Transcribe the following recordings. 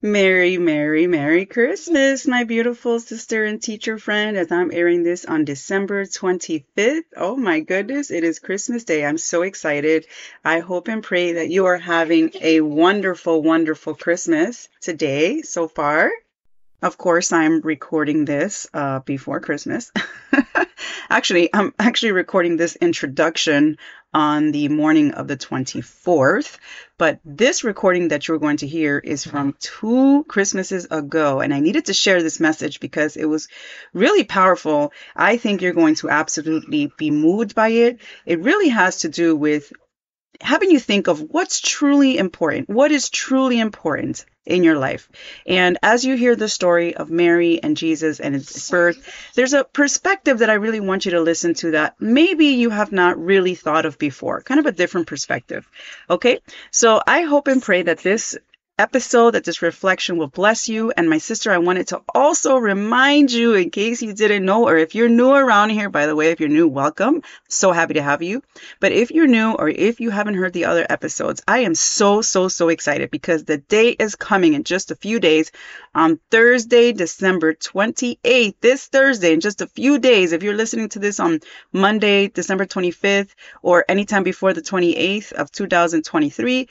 Merry, Merry, Merry Christmas, my beautiful sister and teacher friend, as I'm airing this on December 25th. Oh my goodness, it is Christmas Day. I'm so excited. I hope and pray that you are having a wonderful, wonderful Christmas today so far. Of course, I'm recording this uh, before Christmas. actually, I'm actually recording this introduction on the morning of the 24th. But this recording that you're going to hear is from two Christmases ago. And I needed to share this message because it was really powerful. I think you're going to absolutely be moved by it. It really has to do with having you think of what's truly important. What is truly important in your life. And as you hear the story of Mary and Jesus and his birth, there's a perspective that I really want you to listen to that maybe you have not really thought of before, kind of a different perspective. Okay. So I hope and pray that this episode that this reflection will bless you. And my sister, I wanted to also remind you, in case you didn't know, or if you're new around here, by the way, if you're new, welcome. So happy to have you. But if you're new or if you haven't heard the other episodes, I am so, so, so excited because the day is coming in just a few days on Thursday, December 28th, this Thursday, in just a few days. If you're listening to this on Monday, December 25th, or anytime before the 28th of 2023,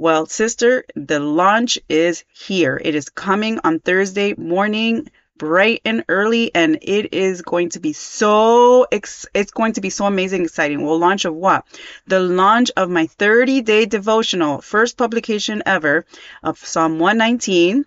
well, sister, the launch is here. It is coming on Thursday morning, bright and early, and it is going to be so ex- it's going to be so amazing, exciting. We'll launch of what? The launch of my 30 day devotional, first publication ever of Psalm 119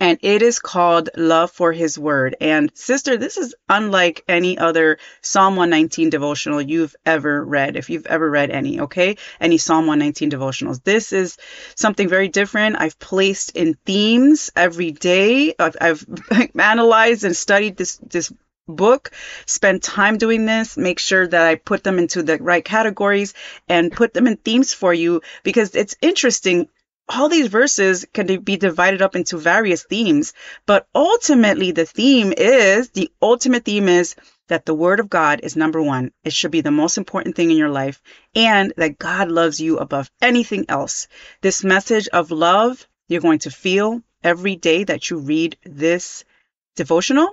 and it is called Love for His Word. And sister, this is unlike any other Psalm 119 devotional you've ever read, if you've ever read any, okay? Any Psalm 119 devotionals. This is something very different. I've placed in themes every day. I've, I've analyzed and studied this, this book, spend time doing this, make sure that I put them into the right categories and put them in themes for you because it's interesting all these verses can be divided up into various themes, but ultimately the theme is the ultimate theme is that the word of God is number one. It should be the most important thing in your life and that God loves you above anything else. This message of love you're going to feel every day that you read this devotional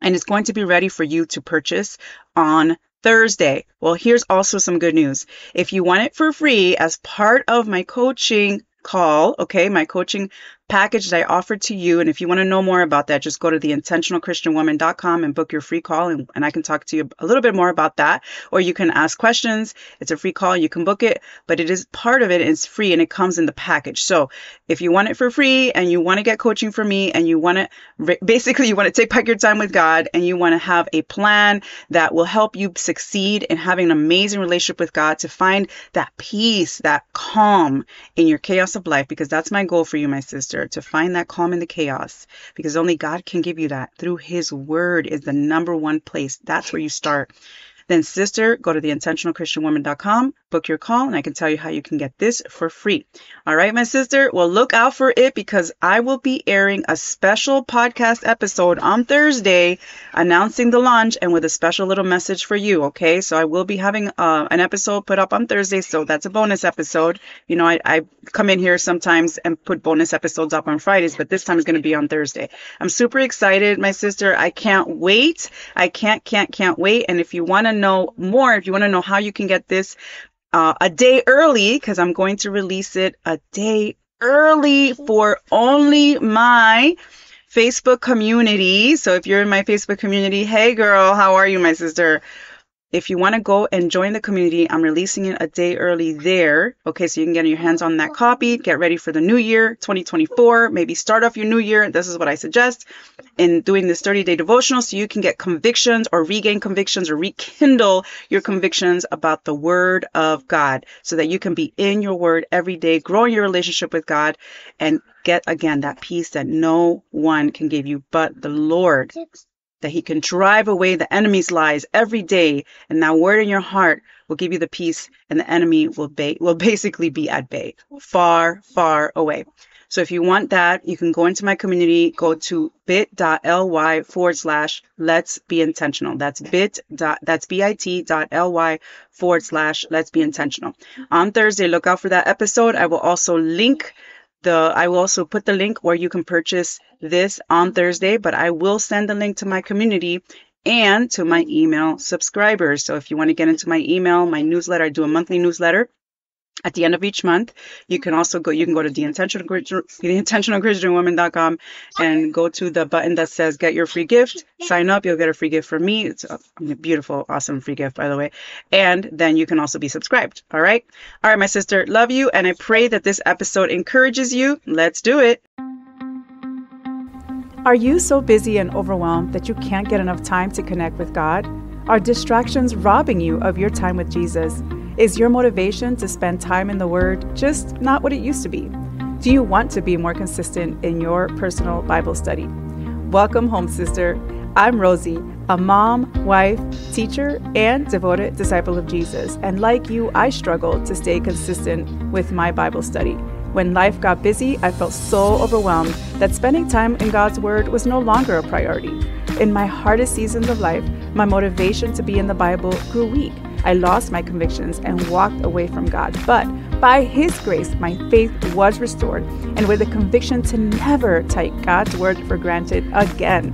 and it's going to be ready for you to purchase on Thursday. Well, here's also some good news. If you want it for free as part of my coaching call, okay, my coaching package that I offered to you. And if you want to know more about that, just go to theintentionalchristianwoman.com and book your free call. And, and I can talk to you a little bit more about that. Or you can ask questions. It's a free call. You can book it, but it is part of it. It's free and it comes in the package. So if you want it for free and you want to get coaching from me and you want to basically you want to take back your time with God and you want to have a plan that will help you succeed in having an amazing relationship with God to find that peace, that calm in your chaos of life, because that's my goal for you, my sister to find that calm in the chaos because only God can give you that through His Word is the number one place. That's where you start. Then, sister, go to theintentionalchristianwoman.com, book your call, and I can tell you how you can get this for free. All right, my sister. Well, look out for it because I will be airing a special podcast episode on Thursday announcing the launch and with a special little message for you. Okay. So I will be having uh, an episode put up on Thursday. So that's a bonus episode. You know, I, I come in here sometimes and put bonus episodes up on Fridays, but this time is going to be on Thursday. I'm super excited, my sister. I can't wait. I can't, can't, can't wait. And if you want to know more, if you want to know how you can get this uh, a day early, because I'm going to release it a day early for only my Facebook community. So if you're in my Facebook community, hey girl, how are you, my sister? If you want to go and join the community, I'm releasing it a day early there. Okay, so you can get your hands on that copy, get ready for the new year, 2024. Maybe start off your new year. This is what I suggest in doing this 30 day devotional so you can get convictions or regain convictions or rekindle your convictions about the word of God so that you can be in your word every day, growing your relationship with God and get again that peace that no one can give you but the Lord that he can drive away the enemy's lies every day and that word in your heart will give you the peace and the enemy will ba- will basically be at bay far far away. So if you want that you can go into my community go to bit.ly forward slash let's be intentional. That's bit that's bit.ly forward slash let's be intentional. On thursday look out for that episode. I will also link the I will also put the link where you can purchase this on Thursday, but I will send the link to my community and to my email subscribers. So if you want to get into my email, my newsletter, I do a monthly newsletter at the end of each month. You can also go, you can go to the intentional, Christian woman.com and go to the button that says get your free gift, sign up. You'll get a free gift from me. It's a beautiful, awesome free gift, by the way. And then you can also be subscribed. All right. All right, my sister, love you. And I pray that this episode encourages you. Let's do it. Are you so busy and overwhelmed that you can't get enough time to connect with God? Are distractions robbing you of your time with Jesus? Is your motivation to spend time in the Word just not what it used to be? Do you want to be more consistent in your personal Bible study? Welcome home, sister. I'm Rosie, a mom, wife, teacher, and devoted disciple of Jesus. And like you, I struggled to stay consistent with my Bible study. When life got busy, I felt so overwhelmed that spending time in God's Word was no longer a priority. In my hardest seasons of life, my motivation to be in the Bible grew weak. I lost my convictions and walked away from God. But by His grace, my faith was restored, and with a conviction to never take God's word for granted again.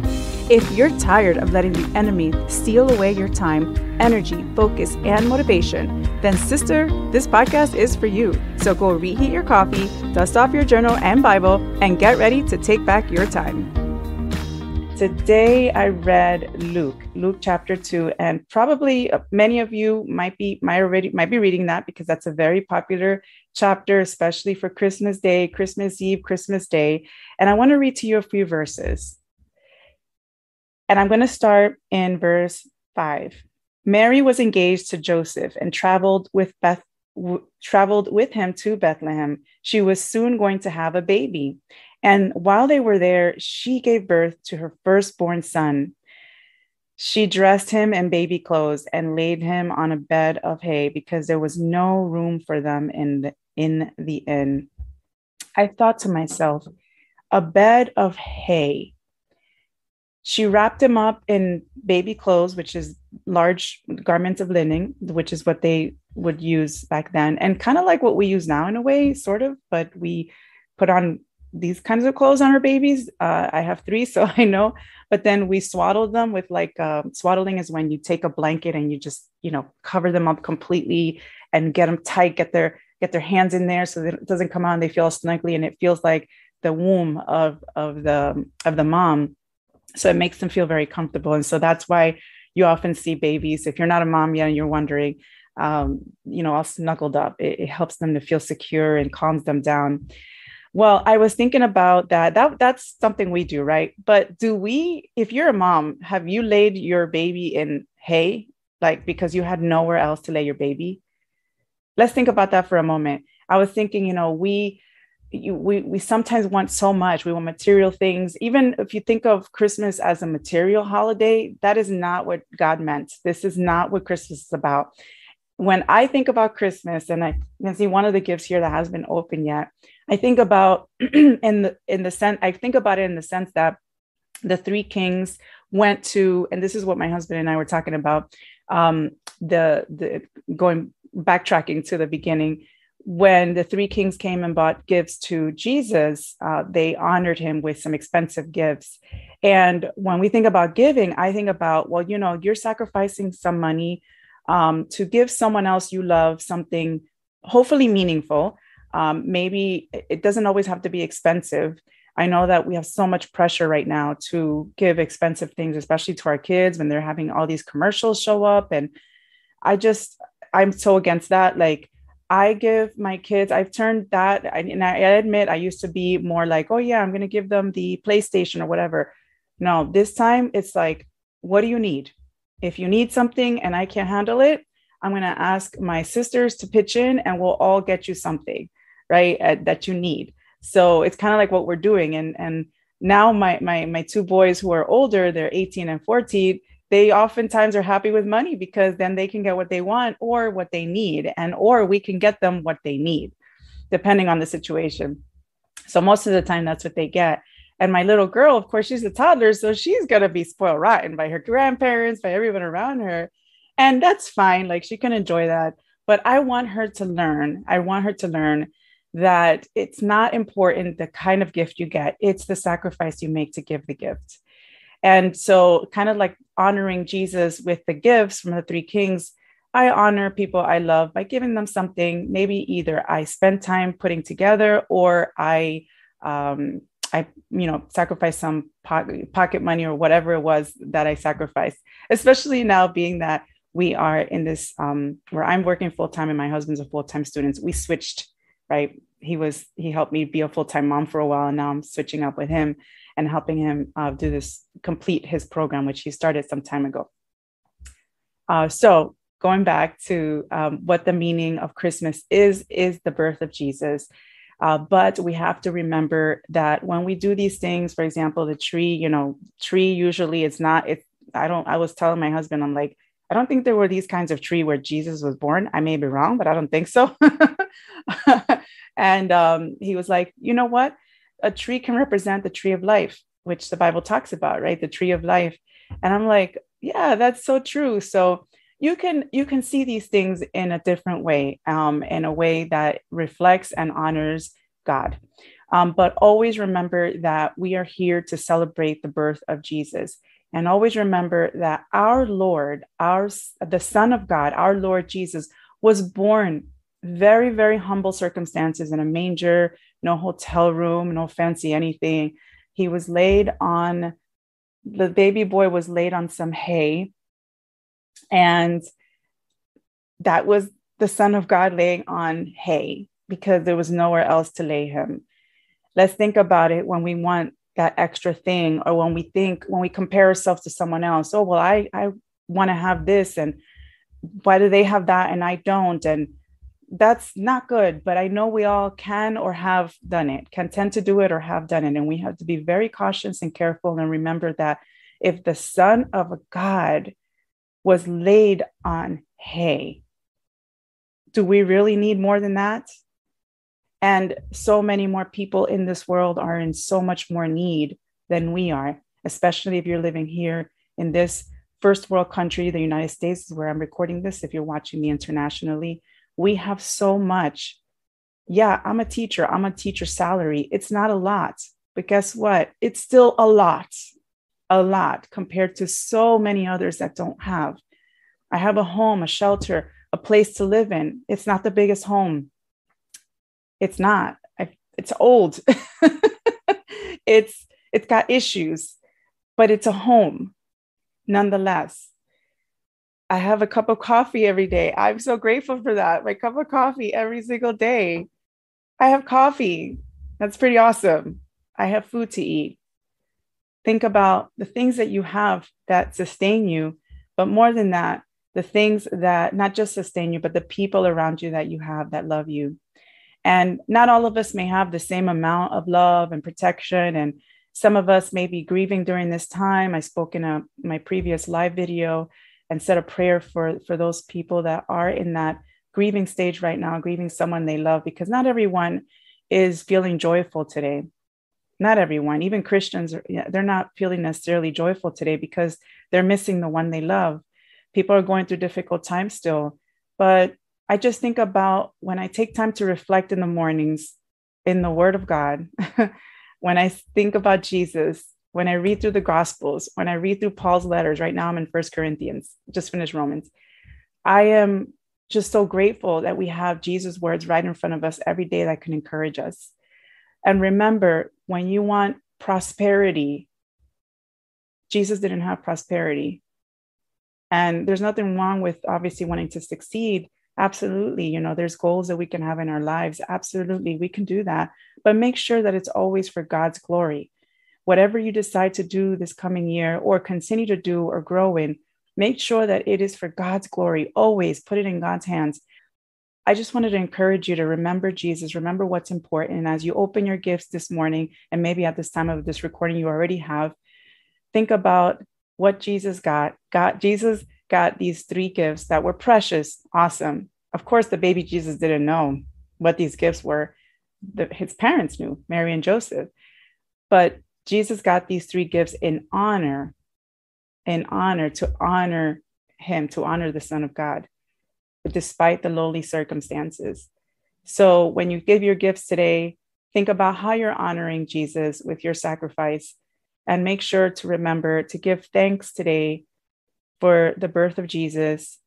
If you're tired of letting the enemy steal away your time, energy, focus, and motivation, then, sister, this podcast is for you. So go reheat your coffee, dust off your journal and Bible, and get ready to take back your time. Today I read Luke, Luke chapter 2 and probably uh, many of you might be might already might be reading that because that's a very popular chapter especially for Christmas Day, Christmas Eve, Christmas Day. And I want to read to you a few verses. And I'm going to start in verse 5. Mary was engaged to Joseph and traveled with Beth w- traveled with him to Bethlehem. She was soon going to have a baby. And while they were there, she gave birth to her firstborn son. She dressed him in baby clothes and laid him on a bed of hay because there was no room for them in the, in the inn. I thought to myself, a bed of hay. She wrapped him up in baby clothes, which is large garments of linen, which is what they would use back then, and kind of like what we use now in a way, sort of, but we put on these kinds of clothes on our babies. Uh, I have three, so I know. But then we swaddled them with like uh, swaddling is when you take a blanket and you just you know cover them up completely and get them tight, get their get their hands in there so that it doesn't come on. They feel snugly and it feels like the womb of of the of the mom. So it makes them feel very comfortable, and so that's why you often see babies. If you're not a mom yet and you're wondering, um, you know, all snuggled up, it, it helps them to feel secure and calms them down. Well, I was thinking about that. That that's something we do, right? But do we, if you're a mom, have you laid your baby in hay, like because you had nowhere else to lay your baby? Let's think about that for a moment. I was thinking, you know, we you, we we sometimes want so much. We want material things. Even if you think of Christmas as a material holiday, that is not what God meant. This is not what Christmas is about. When I think about Christmas, and I can see one of the gifts here that has been open yet, I think about in the in the sense I think about it in the sense that the three kings went to, and this is what my husband and I were talking about. Um, the the going backtracking to the beginning, when the three kings came and bought gifts to Jesus, uh, they honored him with some expensive gifts. And when we think about giving, I think about, well, you know, you're sacrificing some money um, to give someone else you love something hopefully meaningful. Um, maybe it doesn't always have to be expensive. I know that we have so much pressure right now to give expensive things, especially to our kids when they're having all these commercials show up. And I just, I'm so against that. Like, I give my kids, I've turned that, and I admit I used to be more like, oh, yeah, I'm going to give them the PlayStation or whatever. No, this time it's like, what do you need? If you need something and I can't handle it, I'm going to ask my sisters to pitch in and we'll all get you something right that you need so it's kind of like what we're doing and and now my my my two boys who are older they're 18 and 14 they oftentimes are happy with money because then they can get what they want or what they need and or we can get them what they need depending on the situation. So most of the time that's what they get. And my little girl of course she's a toddler so she's going to be spoiled rotten by her grandparents by everyone around her. And that's fine like she can enjoy that. But i want her to learn i want her to learn that it's not important the kind of gift you get, it's the sacrifice you make to give the gift. And so, kind of like honoring Jesus with the gifts from the three kings, I honor people I love by giving them something. Maybe either I spend time putting together or I, um, I, you know, sacrifice some pocket, money or whatever it was that I sacrificed. Especially now, being that we are in this um, where I'm working full time and my husband's a full time student. We switched, right? He was he helped me be a full time mom for a while, and now I'm switching up with him and helping him uh, do this complete his program, which he started some time ago. Uh, so going back to um, what the meaning of Christmas is, is the birth of Jesus. Uh, but we have to remember that when we do these things, for example, the tree, you know, tree usually it's not, it's, I don't, I was telling my husband, I'm like, I don't think there were these kinds of tree where Jesus was born. I may be wrong, but I don't think so. and um, he was like, you know what? A tree can represent the tree of life, which the Bible talks about, right? The tree of life. And I'm like, yeah, that's so true. So you can you can see these things in a different way um, in a way that reflects and honors god um, but always remember that we are here to celebrate the birth of jesus and always remember that our lord our the son of god our lord jesus was born very very humble circumstances in a manger no hotel room no fancy anything he was laid on the baby boy was laid on some hay and that was the Son of God laying on hay because there was nowhere else to lay him. Let's think about it when we want that extra thing, or when we think, when we compare ourselves to someone else. Oh, well, I, I want to have this, and why do they have that and I don't? And that's not good, but I know we all can or have done it, can tend to do it or have done it. And we have to be very cautious and careful and remember that if the Son of a God was laid on hay. Do we really need more than that? And so many more people in this world are in so much more need than we are, especially if you're living here in this first world country, the United States, is where I'm recording this. If you're watching me internationally, we have so much. Yeah, I'm a teacher, I'm a teacher salary. It's not a lot, but guess what? It's still a lot a lot compared to so many others that don't have. I have a home, a shelter, a place to live in. It's not the biggest home. It's not. I, it's old. it's it's got issues, but it's a home nonetheless. I have a cup of coffee every day. I'm so grateful for that. My cup of coffee every single day. I have coffee. That's pretty awesome. I have food to eat think about the things that you have that sustain you, but more than that, the things that not just sustain you, but the people around you that you have that love you. And not all of us may have the same amount of love and protection. And some of us may be grieving during this time. I spoke in a, my previous live video and said a prayer for, for those people that are in that grieving stage right now, grieving someone they love, because not everyone is feeling joyful today not everyone, even Christians, they're not feeling necessarily joyful today because they're missing the one they love. People are going through difficult times still. But I just think about when I take time to reflect in the mornings in the Word of God, when I think about Jesus, when I read through the Gospels, when I read through Paul's letters, right now I'm in First Corinthians, just finished Romans. I am just so grateful that we have Jesus' words right in front of us every day that can encourage us. And remember, when you want prosperity, Jesus didn't have prosperity. And there's nothing wrong with obviously wanting to succeed. Absolutely. You know, there's goals that we can have in our lives. Absolutely. We can do that. But make sure that it's always for God's glory. Whatever you decide to do this coming year or continue to do or grow in, make sure that it is for God's glory. Always put it in God's hands I just wanted to encourage you to remember Jesus, remember what's important. And as you open your gifts this morning, and maybe at this time of this recording, you already have, think about what Jesus got. Got Jesus got these three gifts that were precious, awesome. Of course, the baby Jesus didn't know what these gifts were. The, his parents knew, Mary and Joseph. But Jesus got these three gifts in honor, in honor to honor him, to honor the Son of God despite the lowly circumstances. So when you give your gifts today, think about how you're honoring Jesus with your sacrifice and make sure to remember to give thanks today for the birth of Jesus,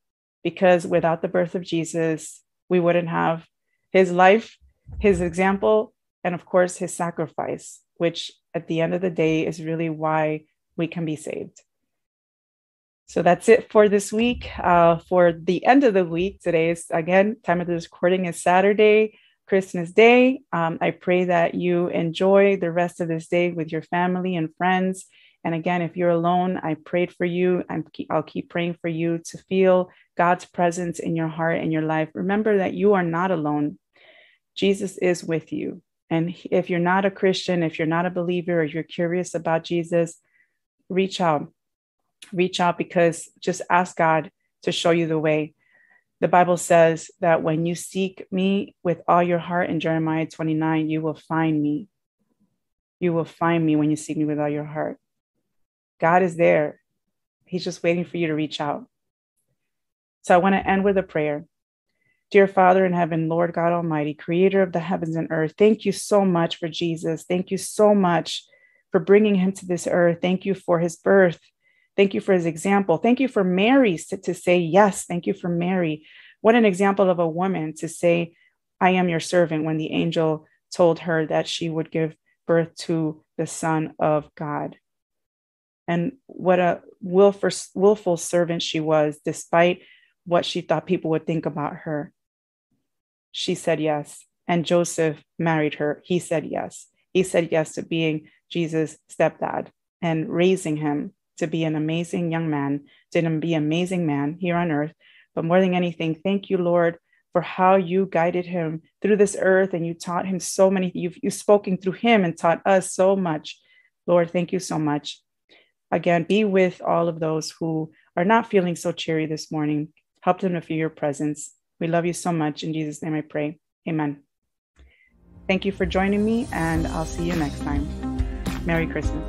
because without the birth of Jesus, we wouldn't have his life, his example, and of course, his sacrifice, which at the end of the day is really why we can be saved. So that's it for this week. Uh, for the end of the week, today is again, time of this recording is Saturday, Christmas Day. Um, I pray that you enjoy the rest of this day with your family and friends. And again, if you're alone, I prayed for you. I'm, I'll keep praying for you to feel God's presence in your heart and your life. Remember that you are not alone. Jesus is with you. And if you're not a Christian, if you're not a believer, or you're curious about Jesus, reach out reach out because just ask God to show you the way. The Bible says that when you seek me with all your heart in Jeremiah 29, you will find me. You will find me when you seek me with all your heart. God is there. He's just waiting for you to reach out. So I want to end with a prayer. Dear Father in heaven, Lord God Almighty, creator of the heavens and earth, thank you so much for Jesus. Thank you so much for bringing him to this earth. Thank you for his birth. Thank you for his example. Thank you for Mary to, to say yes. Thank you for Mary. What an example of a woman to say, I am your servant when the angel told her that she would give birth to the Son of God. And what a willful, willful servant she was, despite what she thought people would think about her. She said yes. And Joseph married her. He said yes. He said yes to being Jesus' stepdad and raising him to be an amazing young man, to be an amazing man here on earth. But more than anything, thank you, Lord, for how you guided him through this earth and you taught him so many, you've, you've spoken through him and taught us so much. Lord, thank you so much. Again, be with all of those who are not feeling so cheery this morning. Help them to feel your presence. We love you so much. In Jesus' name I pray. Amen. Thank you for joining me, and I'll see you next time. Merry Christmas.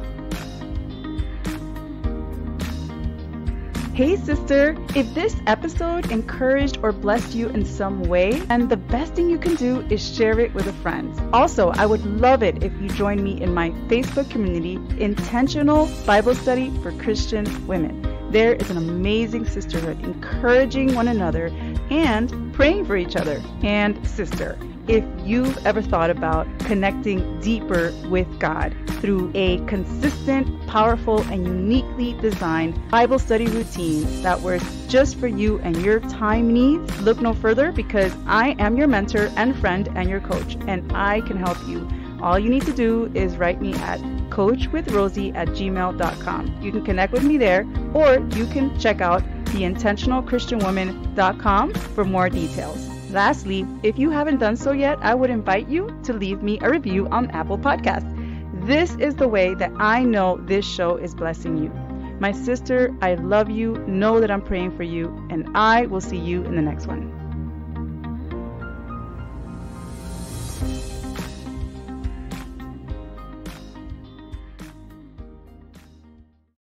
Hey, sister! If this episode encouraged or blessed you in some way, and the best thing you can do is share it with a friend. Also, I would love it if you join me in my Facebook community, Intentional Bible Study for Christian Women. There is an amazing sisterhood encouraging one another and praying for each other. And, sister, if you've ever thought about connecting deeper with God through a consistent, powerful, and uniquely designed Bible study routine that works just for you and your time needs, look no further because I am your mentor and friend and your coach, and I can help you. All you need to do is write me at coachwithrosie at gmail.com. You can connect with me there, or you can check out theintentionalchristianwoman.com for more details. Lastly, if you haven't done so yet, I would invite you to leave me a review on Apple Podcasts. This is the way that I know this show is blessing you. My sister, I love you. Know that I'm praying for you, and I will see you in the next one.